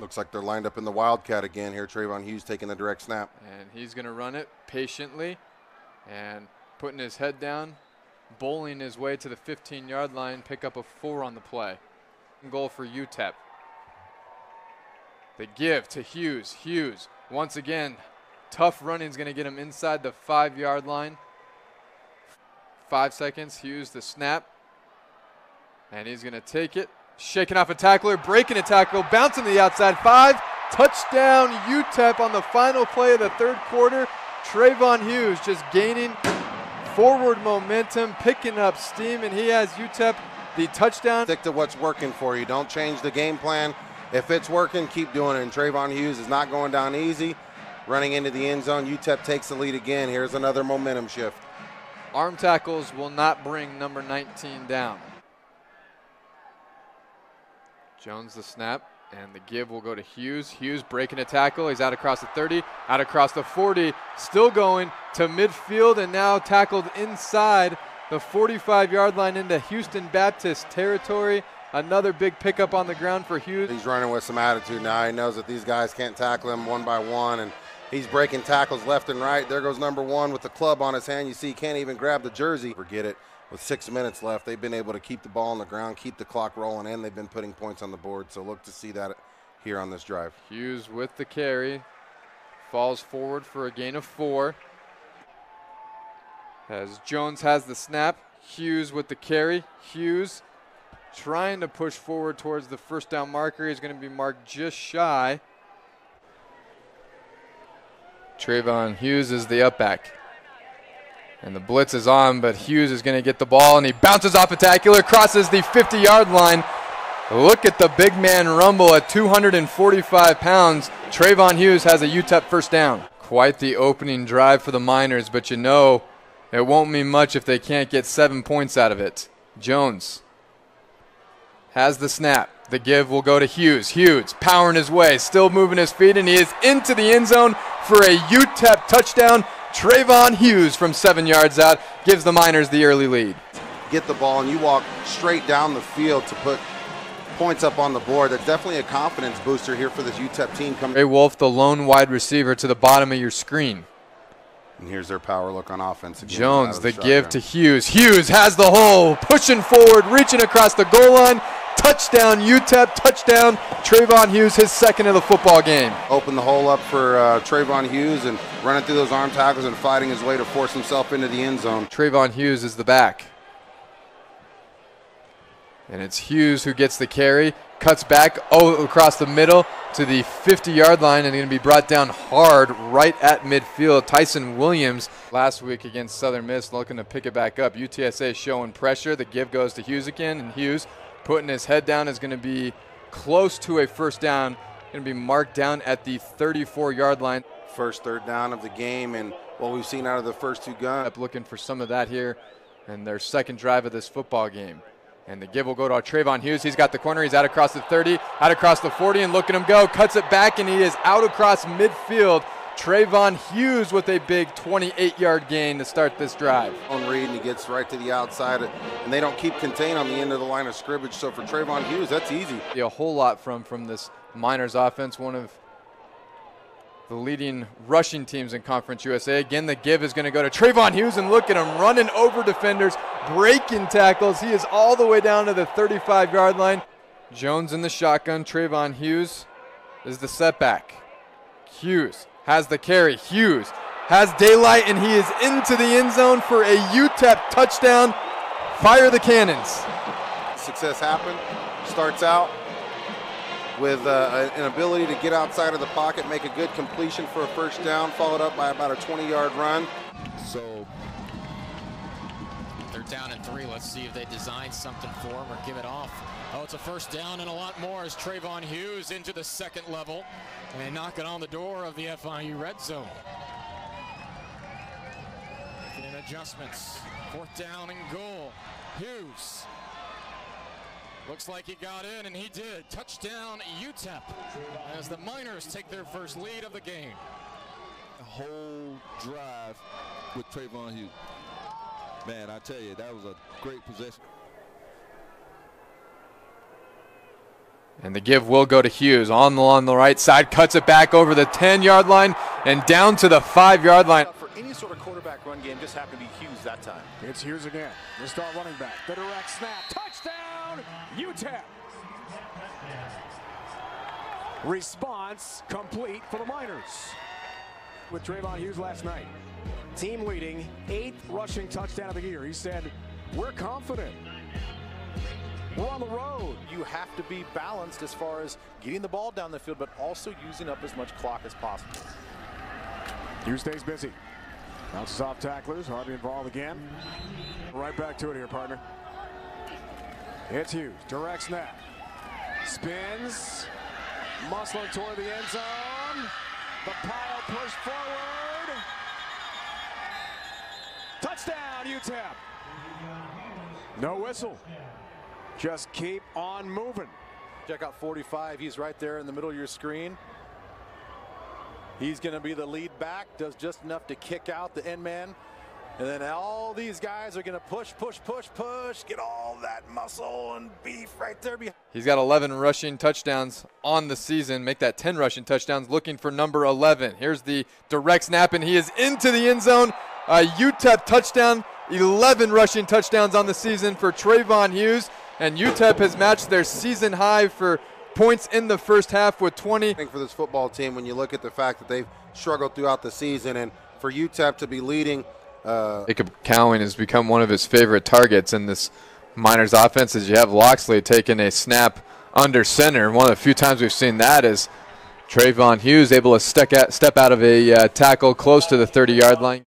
Looks like they're lined up in the Wildcat again here. Treyvon Hughes taking the direct snap. And he's going to run it patiently and putting his head down, bowling his way to the 15 yard line, pick up a four on the play. Goal for UTEP. The give to Hughes. Hughes, once again, tough running is going to get him inside the five yard line. Five seconds. Hughes, the snap. And he's going to take it. Shaking off a tackler, breaking a tackle, bouncing to the outside five. Touchdown UTEP on the final play of the third quarter. Treyvon Hughes just gaining forward momentum, picking up steam, and he has UTEP the touchdown. Stick to what's working for you. Don't change the game plan. If it's working, keep doing it. And Treyvon Hughes is not going down easy. Running into the end zone, UTEP takes the lead again. Here's another momentum shift. Arm tackles will not bring number 19 down. Jones the snap, and the give will go to Hughes. Hughes breaking a tackle. He's out across the 30, out across the 40, still going to midfield, and now tackled inside the 45 yard line into Houston Baptist territory. Another big pickup on the ground for Hughes. He's running with some attitude now. He knows that these guys can't tackle him one by one, and he's breaking tackles left and right. There goes number one with the club on his hand. You see, he can't even grab the jersey. Forget it. With six minutes left, they've been able to keep the ball on the ground, keep the clock rolling, and they've been putting points on the board. So look to see that here on this drive. Hughes with the carry. Falls forward for a gain of four. As Jones has the snap, Hughes with the carry. Hughes trying to push forward towards the first down marker. He's going to be marked just shy. Treyvon Hughes is the up back. And the blitz is on, but Hughes is going to get the ball, and he bounces off a tackler, crosses the 50 yard line. Look at the big man rumble at 245 pounds. Treyvon Hughes has a UTEP first down. Quite the opening drive for the Miners, but you know it won't mean much if they can't get seven points out of it. Jones has the snap. The give will go to Hughes. Hughes powering his way, still moving his feet, and he is into the end zone for a UTEP touchdown. Treyvon Hughes from seven yards out gives the Miners the early lead. Get the ball and you walk straight down the field to put points up on the board. That's definitely a confidence booster here for this UTEP team. Coming. Ray Wolf, the lone wide receiver, to the bottom of your screen. And here's their power look on offense. Again, Jones, the, the give to Hughes. Hughes has the hole, pushing forward, reaching across the goal line. Touchdown, UTEP, touchdown. Treyvon Hughes, his second of the football game. Open the hole up for uh, Treyvon Hughes and running through those arm tackles and fighting his way to force himself into the end zone. Treyvon Hughes is the back. And it's Hughes who gets the carry, cuts back oh, across the middle to the 50 yard line, and going to be brought down hard right at midfield. Tyson Williams last week against Southern Miss looking to pick it back up. UTSA showing pressure. The give goes to Hughes again, and Hughes putting his head down is going to be close to a first down. Going to be marked down at the 34 yard line. First third down of the game, and what we've seen out of the first two guns. Up Looking for some of that here and their second drive of this football game. And the give will go to Treyvon Hughes. He's got the corner. He's out across the 30, out across the 40, and look at him go. Cuts it back, and he is out across midfield. Treyvon Hughes with a big 28 yard gain to start this drive. On read, and he gets right to the outside, and they don't keep contain on the end of the line of scrimmage. So for Treyvon Hughes, that's easy. A whole lot from, from this Miners offense, one of the leading rushing teams in Conference USA. Again, the give is going to go to Treyvon Hughes, and look at him running over defenders, breaking tackles. He is all the way down to the 35 yard line. Jones in the shotgun. Treyvon Hughes is the setback. Hughes has the carry. Hughes has daylight, and he is into the end zone for a UTEP touchdown. Fire the cannons. Success happened. Starts out with uh, an ability to get outside of the pocket, make a good completion for a first down, followed up by about a 20-yard run. So they're down in three. Let's see if they design something for him or give it off. Oh, it's a first down and a lot more as Treyvon Hughes into the second level and knocking on the door of the FIU red zone. In adjustments, fourth down and goal. Hughes Looks like he got in, and he did. Touchdown, UTEP, as the Miners take their first lead of the game. A whole drive with Treyvon Hughes. Man, I tell you, that was a great possession. And the give will go to Hughes on the, on the right side, cuts it back over the 10 yard line and down to the 5 yard line. For any sort of quarterback run game, just happened to be Hughes that time. It's Hughes again. The star running back. The direct snap. Touchdown, UTEP. Response complete for the Miners. With Treyvon Hughes last night. Team leading, eighth rushing touchdown of the year. He said, We're confident. We're on the road. You have to be balanced as far as getting the ball down the field, but also using up as much clock as possible. Hughes stays busy. Bounces off tacklers. Hardly involved again. Right back to it here, partner. It's Hughes. Direct snap. Spins. Muscling toward the end zone. The pile pushed forward. Touchdown, UTEP. No whistle. Just keep on moving. Check out 45. He's right there in the middle of your screen. He's going to be the lead back, does just enough to kick out the end man. And then all these guys are going to push, push, push, push, get all that muscle and beef right there behind. He's got 11 rushing touchdowns on the season, make that 10 rushing touchdowns, looking for number 11. Here's the direct snap, and he is into the end zone. A UTEP touchdown, 11 rushing touchdowns on the season for Treyvon Hughes, and UTEP has matched their season high for points in the first half with 20. I think for this football team, when you look at the fact that they've struggled throughout the season, and for UTEP to be leading, uh, Jacob Cowing has become one of his favorite targets in this Miners offense as you have Locksley taking a snap under center. One of the few times we've seen that is Treyvon Hughes able to step out, step out of a uh, tackle close to the 30 yard line.